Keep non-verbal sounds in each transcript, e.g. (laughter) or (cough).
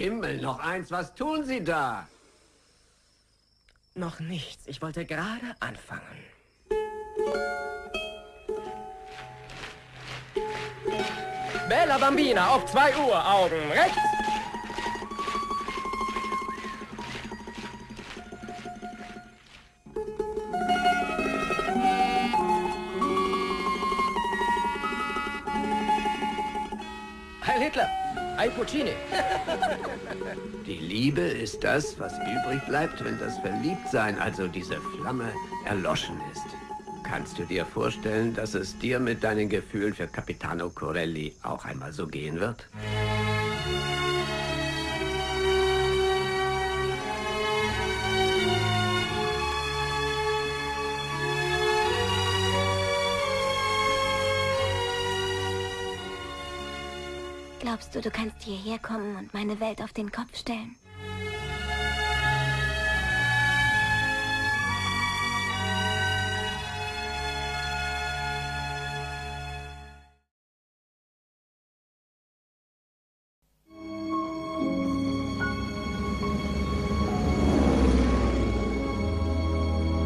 Himmel, noch eins, was tun Sie da? Noch nichts. Ich wollte gerade anfangen. Bella Bambina, auf 2 Uhr, Augen rechts. Heil Puccini. (laughs) Die Liebe ist das, was übrig bleibt, wenn das Verliebtsein, also diese Flamme, erloschen ist. Kannst du dir vorstellen, dass es dir mit deinen Gefühlen für Capitano Corelli auch einmal so gehen wird? Glaubst du, du kannst hierher kommen und meine Welt auf den Kopf stellen?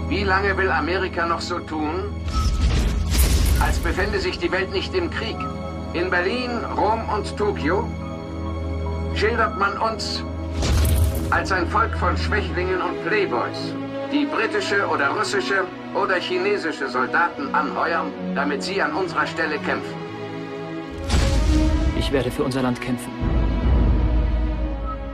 Wie lange will Amerika noch so tun, als befände sich die Welt nicht im Krieg? In Berlin, Rom und Tokio schildert man uns als ein Volk von Schwächlingen und Playboys, die britische oder russische oder chinesische Soldaten anheuern, damit sie an unserer Stelle kämpfen. Ich werde für unser Land kämpfen.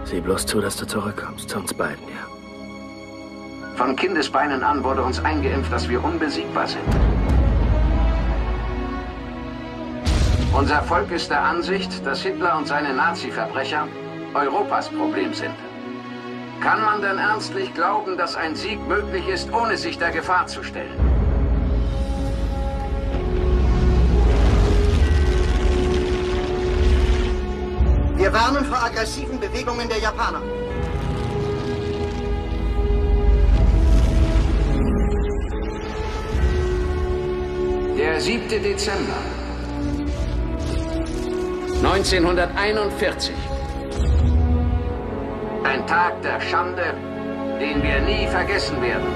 Sieh bloß zu, dass du zurückkommst, zu uns beiden, ja. Von Kindesbeinen an wurde uns eingeimpft, dass wir unbesiegbar sind. Unser Volk ist der Ansicht, dass Hitler und seine Nazi-Verbrecher Europas Problem sind. Kann man denn ernstlich glauben, dass ein Sieg möglich ist, ohne sich der Gefahr zu stellen? Wir warnen vor aggressiven Bewegungen der Japaner. Der 7. Dezember 1941. Ein Tag der Schande, den wir nie vergessen werden.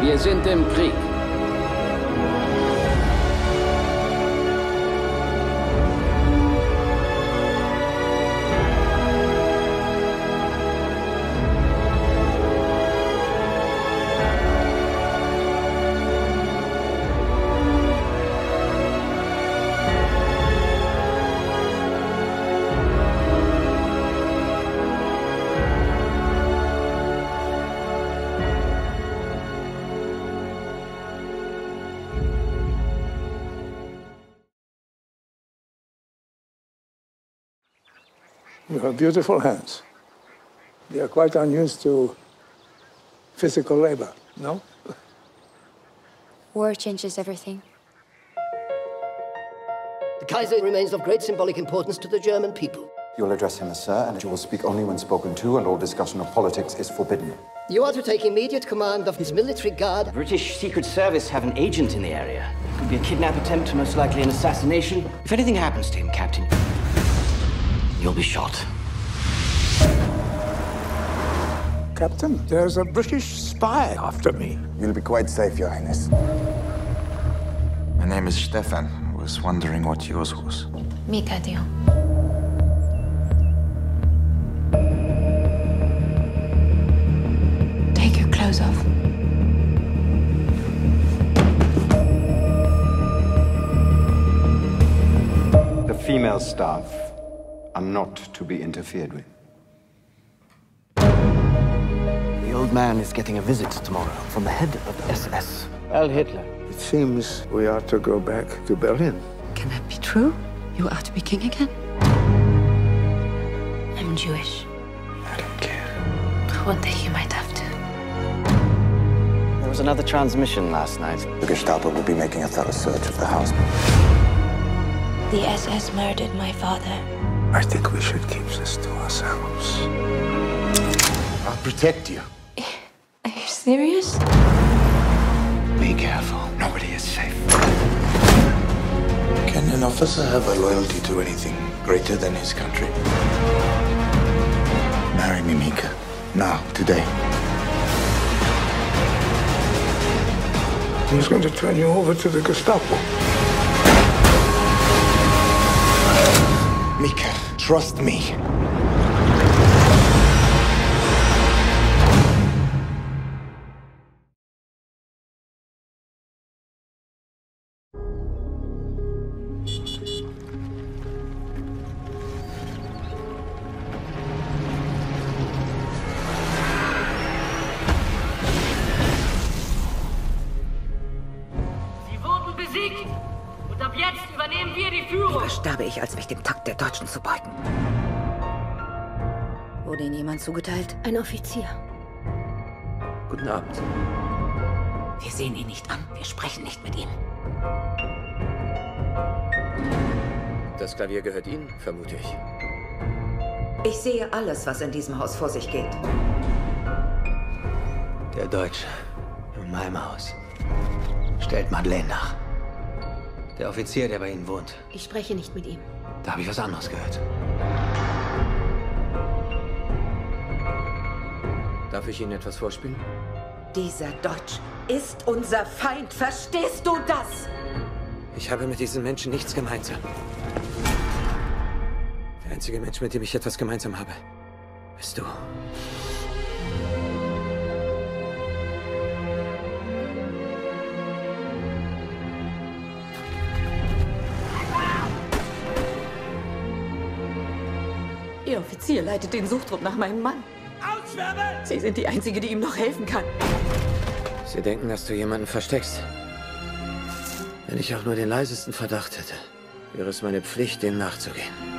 Wir sind im Krieg. You have beautiful hands. They are quite unused to physical labor, no? War changes everything. The Kaiser remains of great symbolic importance to the German people. You'll address him as sir, and you will speak only when spoken to, and all discussion of politics is forbidden. You are to take immediate command of his military guard. British Secret Service have an agent in the area. Could be a kidnap attempt, most likely an assassination. If anything happens to him, Captain, you'll be shot. Captain, there's a British spy after me. You'll be quite safe, Your Highness. My name is Stefan. I was wondering what yours was. Mika Dion. Take your clothes off. The female staff are not to be interfered with. The old man is getting a visit tomorrow from the head of the SS. Al Hitler. It seems we are to go back to Berlin. Can that be true? You are to be king again? I'm Jewish. I don't care. One day you might have to. There was another transmission last night. The Gestapo will be making a thorough search of the house. The SS murdered my father. I think we should keep this to ourselves. I'll protect you. Are you serious? Be careful. Nobody is safe. Can an officer have a loyalty to anything greater than his country? Marry me, Mika. Now, today. He's going to turn you over to the Gestapo. Mika, trust me. Sterbe ich, als mich dem Takt der Deutschen zu beugen. Wurde Ihnen jemand zugeteilt? Ein Offizier. Guten Abend. Wir sehen ihn nicht an. Wir sprechen nicht mit ihm. Das Klavier gehört Ihnen, vermute ich. Ich sehe alles, was in diesem Haus vor sich geht. Der Deutsche in meinem Haus stellt Madeleine nach. Der Offizier, der bei Ihnen wohnt, Ich spreche nicht mit ihm. da habe ich was anderes gehört. Darf ich Ihnen etwas vorspielen? Dieser Deutsch ist unser Feind. Verstehst du das? Ich habe mit diesen Menschen nichts gemeinsam. Der einzige Mensch, mit dem ich etwas gemeinsam habe, bist du. Ihr Offizier leitet den Suchtrupp nach meinem Mann. Ausschwärmen! Sie sind die Einzige, die ihm noch helfen kann. Sie denken, dass du jemanden versteckst. Wenn ich auch nur den leisesten Verdacht hätte, wäre es meine Pflicht, dem nachzugehen.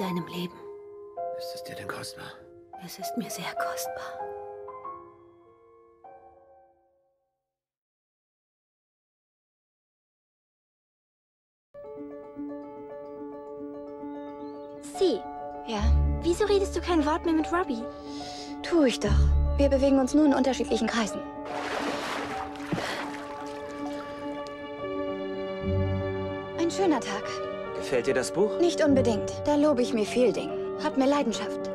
Deinem Leben. Ist es dir denn kostbar? Es ist mir sehr kostbar. Sie. Ja, Wieso redest du kein Wort mehr mit Robbie? tue ich doch. Wir bewegen uns nur in unterschiedlichen Kreisen. Ein schöner Tag. Gefällt dir das Buch? Nicht unbedingt. Da lobe ich mir Fielding. Hat mir Leidenschaft.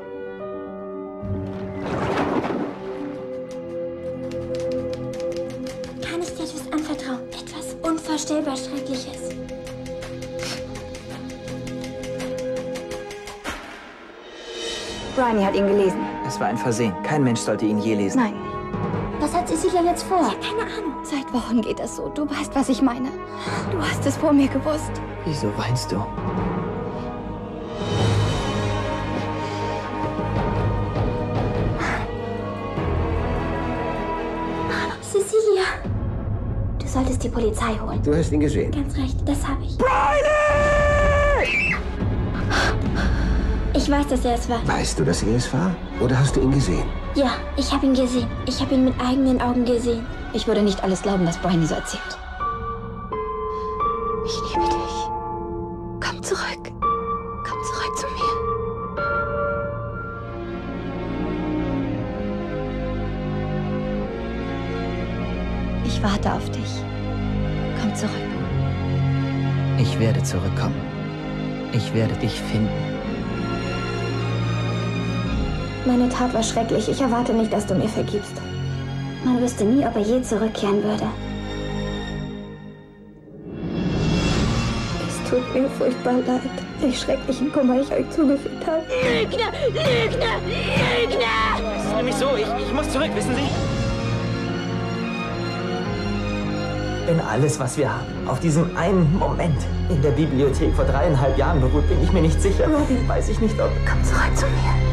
Kann ich dir etwas anvertrauen? Etwas unvorstellbar Schreckliches. Bryony hat ihn gelesen. Es war ein Versehen. Kein Mensch sollte ihn je lesen. Nein. Was hat Cecilia jetzt vor? keine Ahnung. Seit Wochen geht das so. Du weißt, was ich meine. Du hast es vor mir gewusst. Wieso weinst du? Cecilia! Du solltest die Polizei holen. Du hast ihn gesehen. Ganz recht, das habe ich. Ich weiß, dass er es war. Weißt du, dass er es war? Oder hast du ihn gesehen? Ja, ich habe ihn gesehen. Ich habe ihn mit eigenen Augen gesehen. Ich würde nicht alles glauben, was Bryony so erzählt. Ich werde zurückkommen. Ich werde dich finden. Meine Tat war schrecklich. Ich erwarte nicht, dass du mir vergibst. Man wüsste nie, ob er je zurückkehren würde. Es tut mir furchtbar leid, wie schrecklichen Kummer ich euch zugefügt habe. Lügner! Lügner! Lügner! Es ist nämlich so, ich, ich muss zurück, wissen Sie? Wenn alles, was wir haben, auf diesem einen Moment in der Bibliothek vor dreieinhalb Jahren beruht, bin ich mir nicht sicher. Weiß ich nicht, ob... Komm zurück zu mir.